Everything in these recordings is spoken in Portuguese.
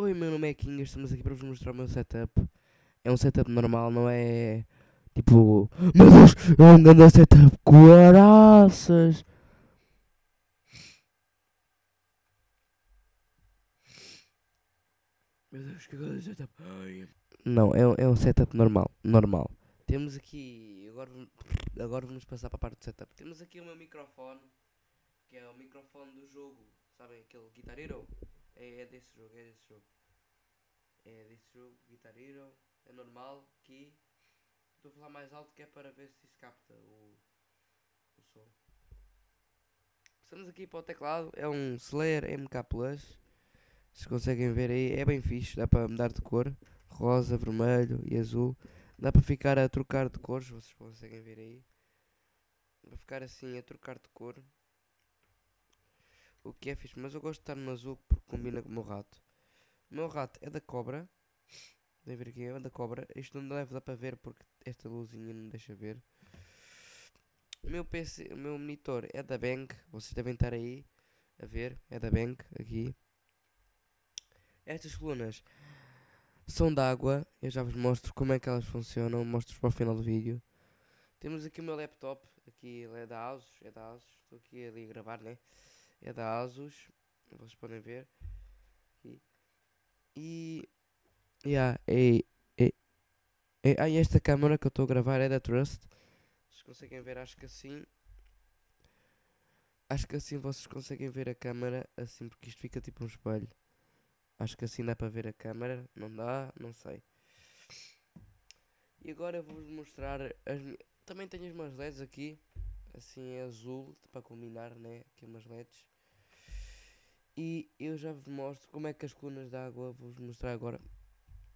Oi, meu nome é Kinga, estamos aqui para vos mostrar o meu setup. É um setup normal, não é tipo. Meu Deus, é um grande setup, caraças! Meu Deus, que grande setup! Ai. Não, é, um- é um setup normal, normal. Temos aqui. Agora, agora vamos passar para a parte do setup. Temos aqui o meu microfone, que é o microfone do jogo. Sabem aquele Guitar Hero? É, é desse jogo, é desse jogo. É desse jogo, Guitar Hero. É normal aqui. Estou a falar mais alto que é para ver se isso capta o, o som. Passamos aqui para o teclado. É um Slayer MK Plus. Se conseguem ver aí, é bem fixe. Dá para mudar de cor: rosa, vermelho e azul. Dá para ficar a trocar de cores. Vocês conseguem ver aí. Dá para ficar assim a trocar de cor. O que é fixe, mas eu gosto de estar no azul porque combina com o meu rato. O meu rato é da cobra. Podem ver aqui, é da cobra. Isto não deve dar para ver porque esta luzinha não deixa ver. O meu PC, o meu monitor é da Bang. Vocês devem estar aí a ver. É da Bang aqui. Estas colunas são de água. Eu já vos mostro como é que elas funcionam. Mostro para o final do vídeo. Temos aqui o meu laptop. Aqui ele é da Asus. É da Asus. Estou aqui ali a gravar, né? É da Asus. Vocês podem ver. Aqui. E. Yeah, é, é, é, ah, e esta câmera que eu estou a gravar é da Trust. Vocês conseguem ver, acho que assim. Acho que assim vocês conseguem ver a câmera assim porque isto fica tipo um espelho. Acho que assim dá para ver a câmera. Não dá, não sei. E agora vou-vos mostrar as Também tenho as minhas LEDs aqui. Assim é azul para combinar, né? Aqui umas LEDs. E eu já vos mostro como é que as colunas de água. Vou-vos mostrar agora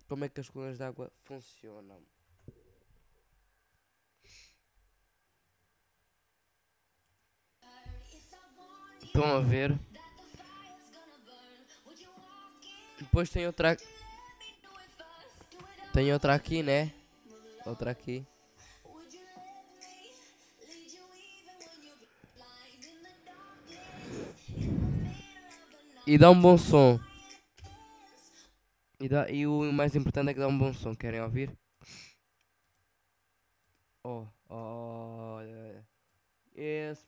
como é que as colunas de água funcionam. Estão a ver? Depois tem outra. Tem outra aqui, né? Outra aqui. E dá um bom som. E, dá, e o mais importante é que dá um bom som. Querem ouvir? Oh, oh, olha, olha.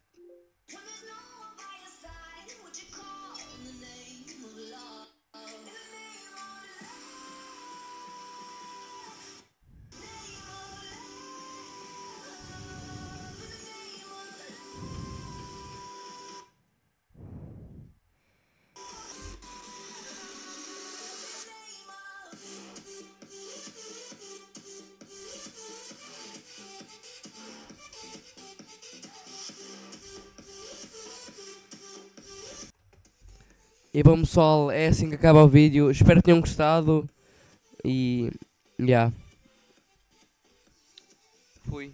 E bom pessoal, é assim que acaba o vídeo. Espero que tenham gostado. E. já. Fui.